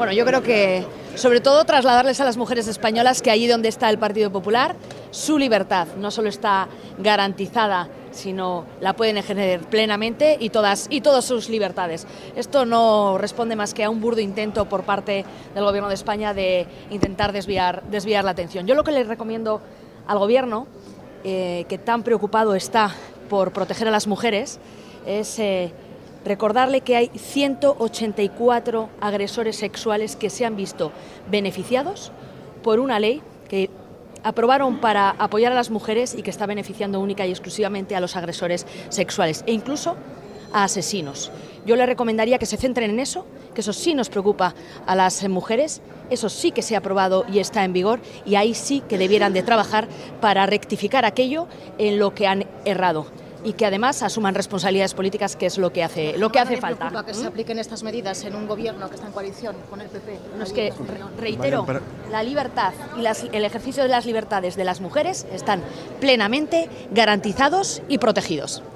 Bueno, yo creo que sobre todo trasladarles a las mujeres españolas que allí donde está el Partido Popular, su libertad no solo está garantizada, sino la pueden ejercer plenamente y todas, y todas sus libertades. Esto no responde más que a un burdo intento por parte del Gobierno de España de intentar desviar, desviar la atención. Yo lo que le recomiendo al Gobierno, eh, que tan preocupado está por proteger a las mujeres, es... Eh, Recordarle que hay 184 agresores sexuales que se han visto beneficiados por una ley que aprobaron para apoyar a las mujeres y que está beneficiando única y exclusivamente a los agresores sexuales e incluso a asesinos. Yo le recomendaría que se centren en eso, que eso sí nos preocupa a las mujeres, eso sí que se ha aprobado y está en vigor y ahí sí que debieran de trabajar para rectificar aquello en lo que han errado y que además asuman responsabilidades políticas, que es lo que hace, lo que hace falta. preocupa que se apliquen estas medidas en un gobierno que está en coalición con el PP? No, es que, reitero, la libertad y las, el ejercicio de las libertades de las mujeres están plenamente garantizados y protegidos.